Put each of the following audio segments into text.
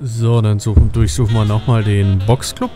So, dann suchen, durchsuchen wir nochmal den Boxclub.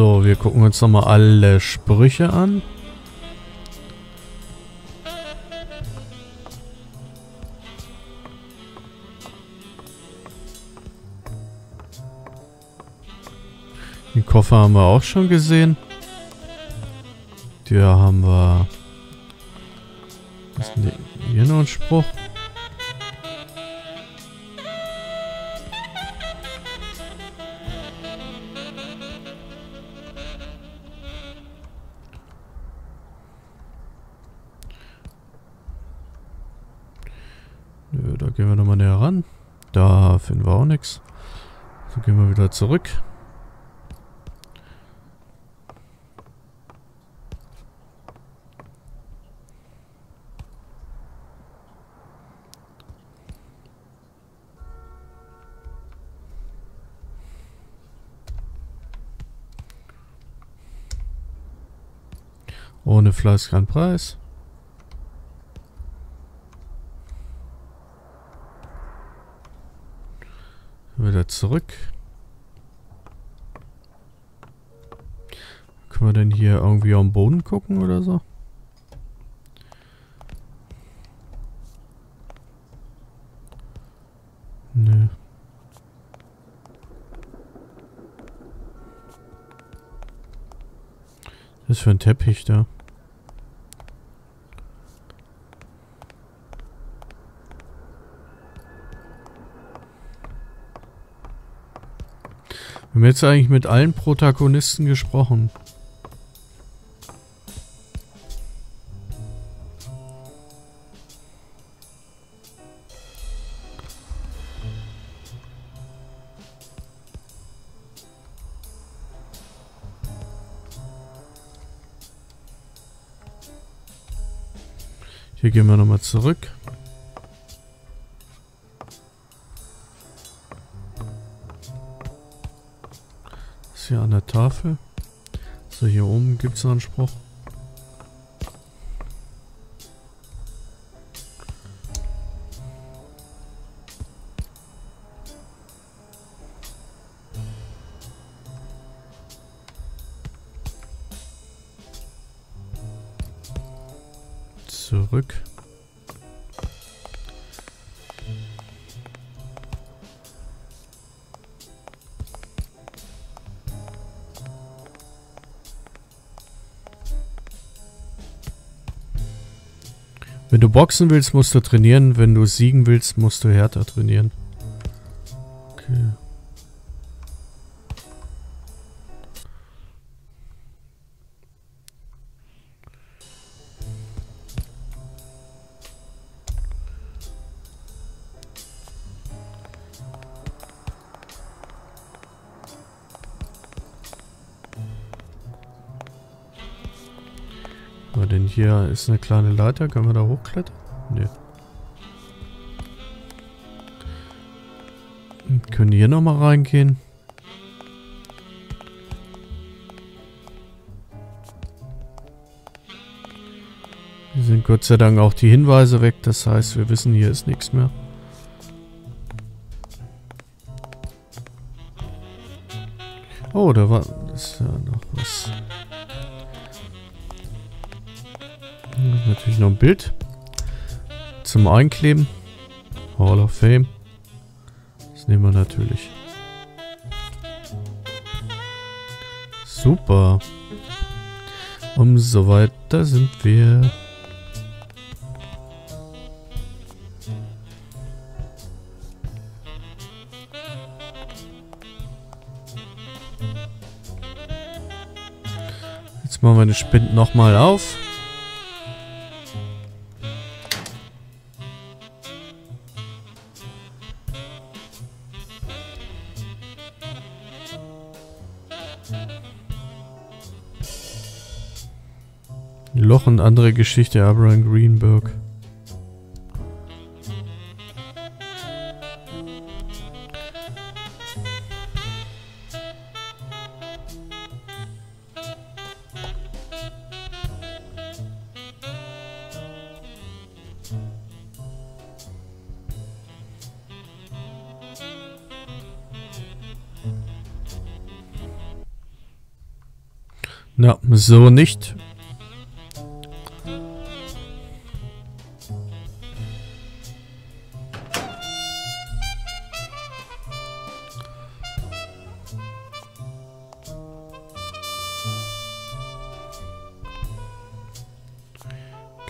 So, wir gucken uns nochmal alle Sprüche an. Den Koffer haben wir auch schon gesehen. Hier haben wir... Was ist denn hier noch ein Spruch? Wir auch nichts. So gehen wir wieder zurück. Ohne Fleiß kein Preis. Wieder zurück. Können wir denn hier irgendwie am Boden gucken oder so? Nö. Was ist für ein Teppich da? Wir haben jetzt eigentlich mit allen Protagonisten gesprochen. Hier gehen wir nochmal zurück. Hier an der Tafel. So, hier oben gibt es einen Spruch. Wenn du boxen willst, musst du trainieren. Wenn du siegen willst, musst du härter trainieren. Hier ist eine kleine Leiter. Können wir da hochklettern? Nee. Können hier nochmal reingehen? Hier sind Gott sei Dank auch die Hinweise weg. Das heißt, wir wissen, hier ist nichts mehr. Oh, da war... Das ist ja noch was... Natürlich noch ein Bild. Zum Einkleben. Hall of Fame. Das nehmen wir natürlich. Super. Umso weiter sind wir. Jetzt machen wir den Spind nochmal auf. Loch und andere Geschichte Abraham Greenberg. Na, so nicht.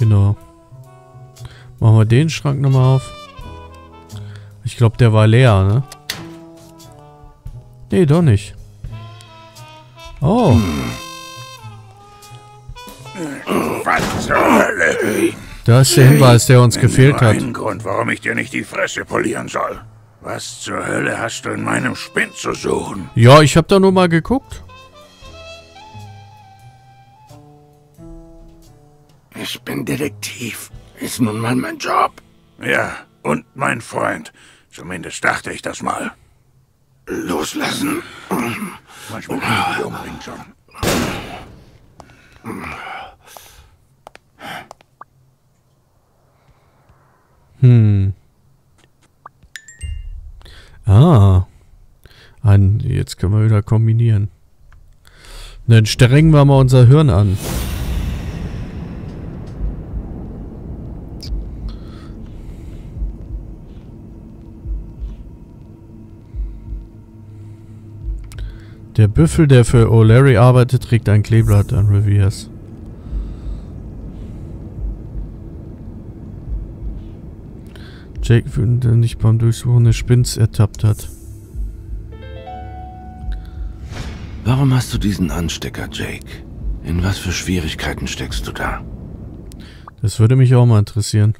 Genau. Machen wir den Schrank nochmal auf. Ich glaube, der war leer, ne? Nee, doch nicht. Oh. Was zur Hölle? Da ist der Hinweis, der uns Nenn gefehlt hat. einen Grund, warum ich dir nicht die Fresse polieren soll. Was zur Hölle hast du in meinem Spind zu suchen? Ja, ich habe da nur mal geguckt. Detektiv. Ist nun mal mein Job. Ja, und mein Freund. Zumindest dachte ich das mal. Loslassen. Manchmal kann ich dich umbringen, John. Hm. Ah. Ein, jetzt können wir wieder kombinieren. Dann strengen wir mal unser Hirn an. Der Büffel, der für O'Leary arbeitet, trägt ein Kleeblatt an Reviers. Jake, der nicht beim Durchsuchen des Spins ertappt hat. Warum hast du diesen Anstecker, Jake? In was für Schwierigkeiten steckst du da? Das würde mich auch mal interessieren.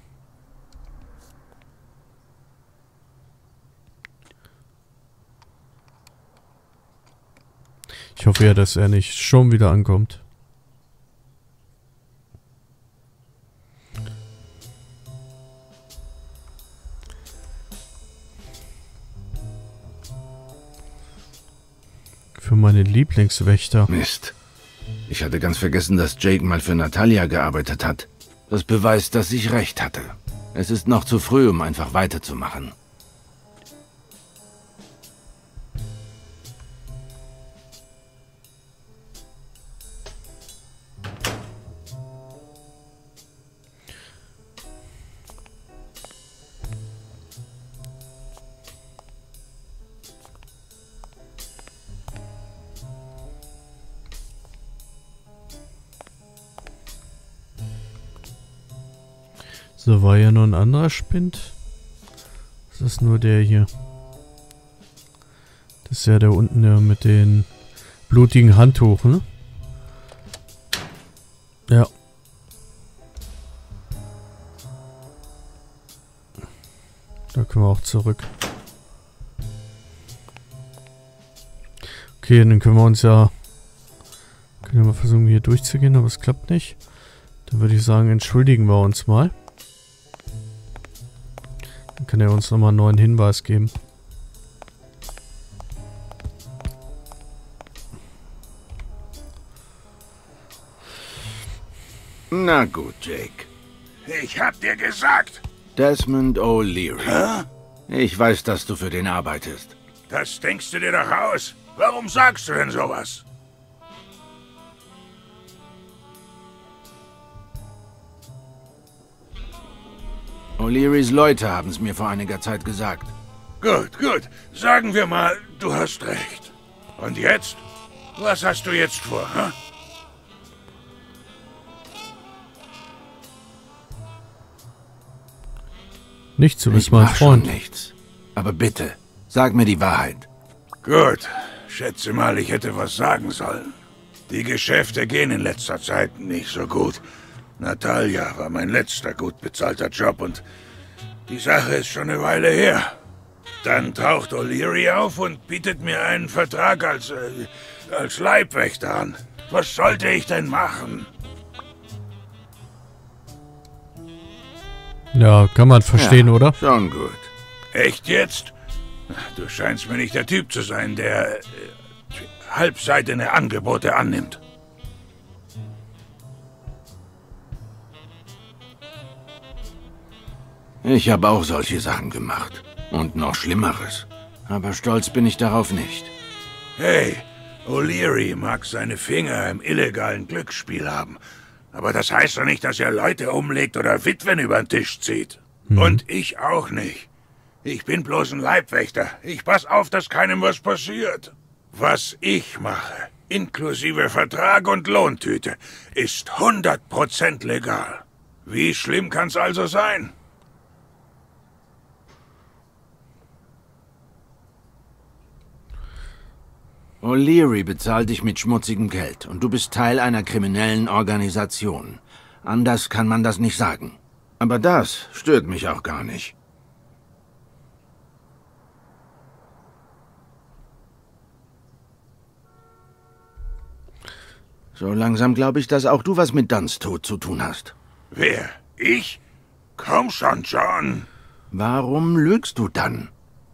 Ich hoffe ja, dass er nicht schon wieder ankommt. Für meine Lieblingswächter. Mist. Ich hatte ganz vergessen, dass Jake mal für Natalia gearbeitet hat. Das beweist, dass ich recht hatte. Es ist noch zu früh, um einfach weiterzumachen. So, war ja nur ein anderer Spind. Das ist nur der hier. Das ist ja der unten der mit den blutigen Handtuch, ne? Ja. Da können wir auch zurück. Okay, dann können wir uns ja... Können wir mal versuchen, hier durchzugehen, aber es klappt nicht. Dann würde ich sagen, entschuldigen wir uns mal. Dann kann er uns nochmal einen neuen Hinweis geben. Na gut, Jake. Ich hab dir gesagt, Desmond O'Leary. Hä? Ich weiß, dass du für den arbeitest. das denkst du dir doch aus. Warum sagst du denn sowas? O'Learys Leute haben es mir vor einiger Zeit gesagt. Gut, gut. Sagen wir mal, du hast recht. Und jetzt? Was hast du jetzt vor, hä? Nichts, du bist ich mein mach schon Freund. nichts. Aber bitte, sag mir die Wahrheit. Gut. Schätze mal, ich hätte was sagen sollen. Die Geschäfte gehen in letzter Zeit nicht so gut. Natalia war mein letzter gut bezahlter Job und die Sache ist schon eine Weile her. Dann taucht O'Leary auf und bietet mir einen Vertrag als, äh, als Leibwächter an. Was sollte ich denn machen? Ja, kann man verstehen, ja, oder? Schon gut. Echt jetzt? Du scheinst mir nicht der Typ zu sein, der äh, halbseitene Angebote annimmt. Ich habe auch solche Sachen gemacht. Und noch Schlimmeres. Aber stolz bin ich darauf nicht. Hey, O'Leary mag seine Finger im illegalen Glücksspiel haben. Aber das heißt doch nicht, dass er Leute umlegt oder Witwen über den Tisch zieht. Mhm. Und ich auch nicht. Ich bin bloß ein Leibwächter. Ich pass auf, dass keinem was passiert. Was ich mache, inklusive Vertrag und Lohntüte, ist 100% legal. Wie schlimm kann's also sein? O'Leary bezahlt dich mit schmutzigem Geld und du bist Teil einer kriminellen Organisation. Anders kann man das nicht sagen. Aber das stört mich auch gar nicht. So langsam glaube ich, dass auch du was mit Duns Tod zu tun hast. Wer? Ich? Komm schon, John. Warum lügst du dann?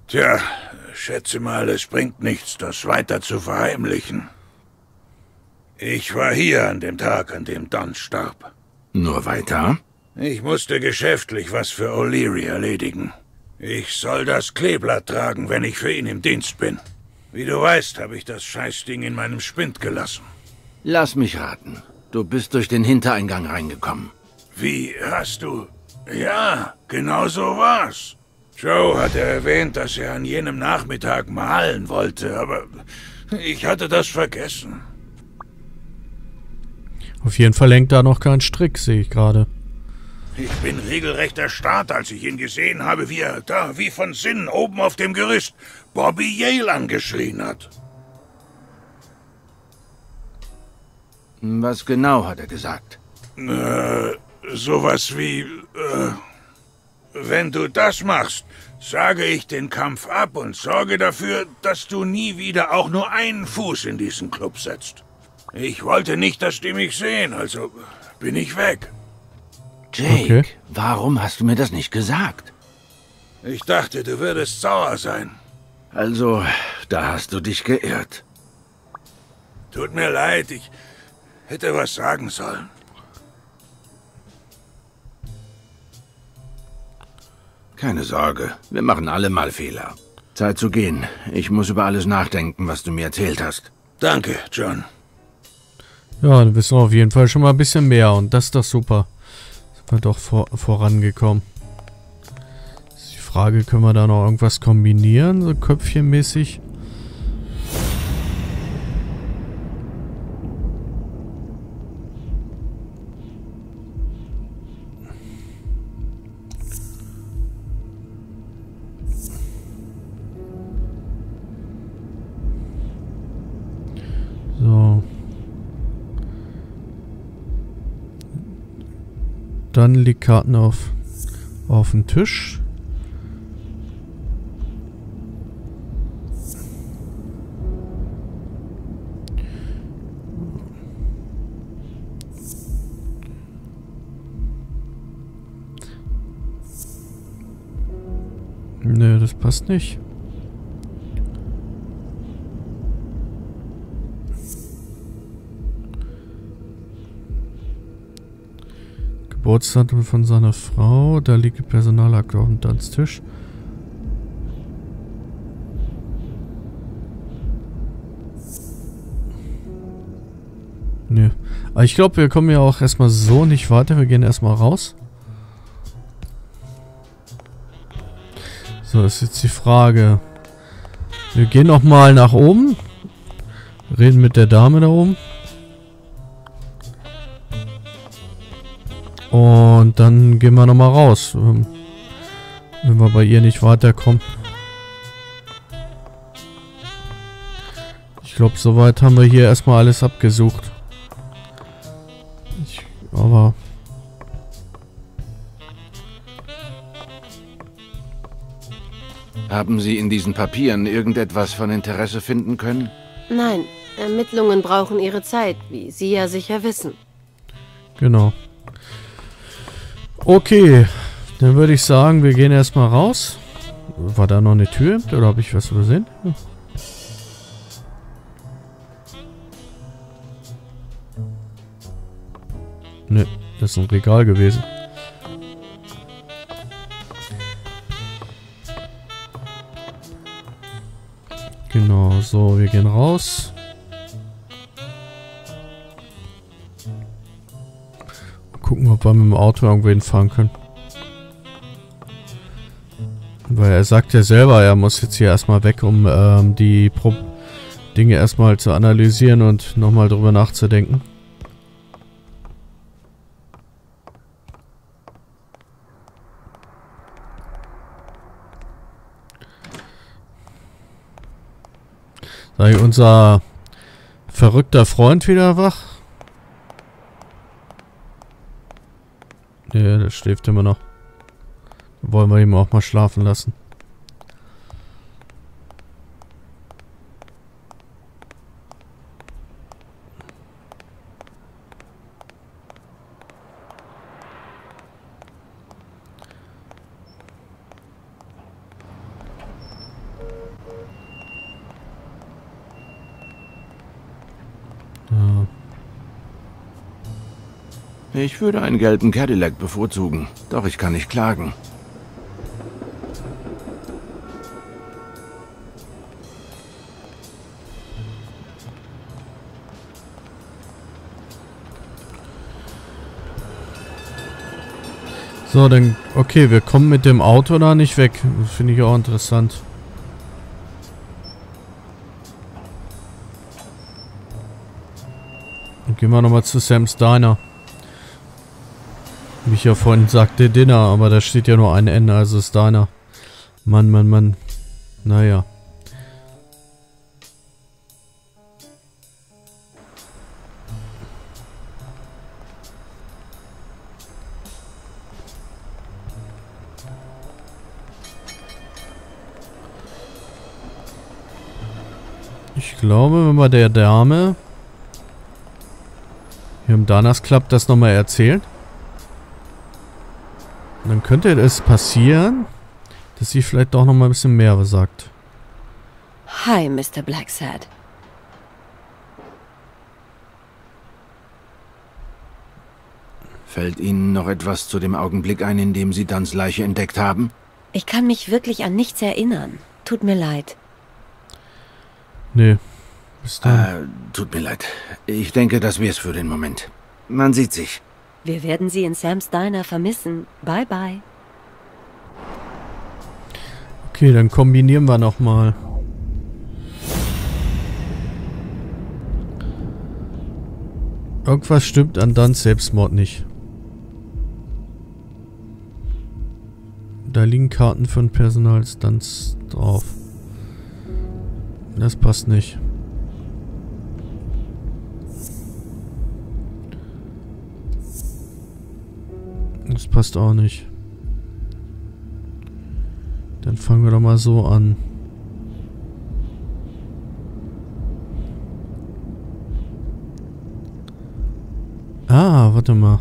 Tja, schätze mal, es bringt nichts, das weiter zu verheimlichen. Ich war hier an dem Tag, an dem Don starb. Nur weiter? Ich musste geschäftlich was für O'Leary erledigen. Ich soll das Kleeblatt tragen, wenn ich für ihn im Dienst bin. Wie du weißt, habe ich das Scheißding in meinem Spind gelassen. Lass mich raten. Du bist durch den Hintereingang reingekommen. Wie hast du... Ja, genau so war's. Joe hatte erwähnt, dass er an jenem Nachmittag malen wollte, aber ich hatte das vergessen. Auf jeden Fall lenkt da noch kein Strick, sehe ich gerade. Ich bin regelrecht erstarrt, als ich ihn gesehen habe, wie er da, wie von Sinn, oben auf dem Gerüst, Bobby Yale angeschrien hat. Was genau hat er gesagt? Äh, sowas wie, äh, wenn du das machst, sage ich den Kampf ab und sorge dafür, dass du nie wieder auch nur einen Fuß in diesen Club setzt. Ich wollte nicht, dass die mich sehen, also bin ich weg. Jake, okay. warum hast du mir das nicht gesagt? Ich dachte, du würdest sauer sein. Also, da hast du dich geirrt. Tut mir leid, ich hätte was sagen sollen. Keine Sorge, wir machen alle mal Fehler. Zeit zu gehen. Ich muss über alles nachdenken, was du mir erzählt hast. Danke, John. Ja, du bist auf jeden Fall schon mal ein bisschen mehr und das ist doch super. Sind wir doch vor, vorangekommen. Ist die Frage, können wir da noch irgendwas kombinieren, so köpfchenmäßig? Dann liegt Karten auf, auf dem Tisch. Nö, das passt nicht. Geburtsdatum von seiner Frau. Da liegt die Personalakte auf dem Tanztisch. Nö. Aber ich glaube, wir kommen ja auch erstmal so nicht weiter. Wir gehen erstmal raus. So, ist jetzt die Frage. Wir gehen nochmal nach oben. Reden mit der Dame da oben. Und dann gehen wir nochmal raus. Ähm, wenn wir bei ihr nicht weiterkommen. Ich glaube, soweit haben wir hier erstmal alles abgesucht. Ich, aber... Haben Sie in diesen Papieren irgendetwas von Interesse finden können? Nein, Ermittlungen brauchen ihre Zeit, wie Sie ja sicher wissen. Genau. Okay, dann würde ich sagen, wir gehen erstmal raus. War da noch eine Tür oder habe ich was übersehen? Ne, das ist ein Regal gewesen. Genau, so, wir gehen raus. Gucken, ob wir mit dem Auto irgendwo hinfahren können. Weil er sagt ja selber, er muss jetzt hier erstmal weg, um ähm, die Pro Dinge erstmal zu analysieren und nochmal drüber nachzudenken. Sei unser verrückter Freund wieder wach? Ne, der schläft immer noch. Wollen wir ihn auch mal schlafen lassen. Ich würde einen gelben Cadillac bevorzugen, doch ich kann nicht klagen. So, dann, okay, wir kommen mit dem Auto da nicht weg. Finde ich auch interessant. Dann gehen wir nochmal zu Sam's Diner. Ich ja vorhin sagte, Dinner, aber da steht ja nur ein N, also ist Diner. Mann, Mann, Mann. Naja. Ich glaube, wenn wir der Dame hier im Danas Club das nochmal erzählt, dann könnte es passieren, dass sie vielleicht doch nochmal ein bisschen mehr sagt. Hi, Mr. Blacksad. Fällt Ihnen noch etwas zu dem Augenblick ein, in dem Sie Dans Leiche entdeckt haben? Ich kann mich wirklich an nichts erinnern. Tut mir leid. Nee. Bis dann. Äh, tut mir leid. Ich denke, das wär's für den Moment. Man sieht sich. Wir werden Sie in Sam's Diner vermissen. Bye, bye. Okay, dann kombinieren wir nochmal. Irgendwas stimmt an Duns Selbstmord nicht. Da liegen Karten von Personalstunts drauf. Das passt nicht. Passt auch nicht. Dann fangen wir doch mal so an. Ah, warte mal.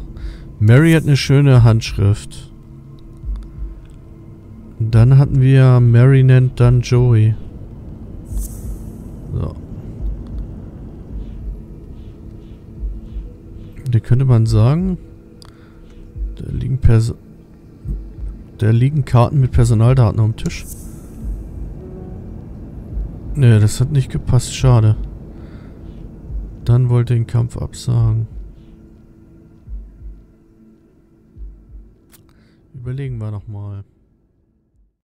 Mary hat eine schöne Handschrift. Dann hatten wir Mary nennt dann Joey. So. Da könnte man sagen, da liegen Pers da liegen Karten mit Personaldaten am Tisch. Ne, das hat nicht gepasst, schade. Dann wollte den Kampf absagen. Überlegen wir nochmal.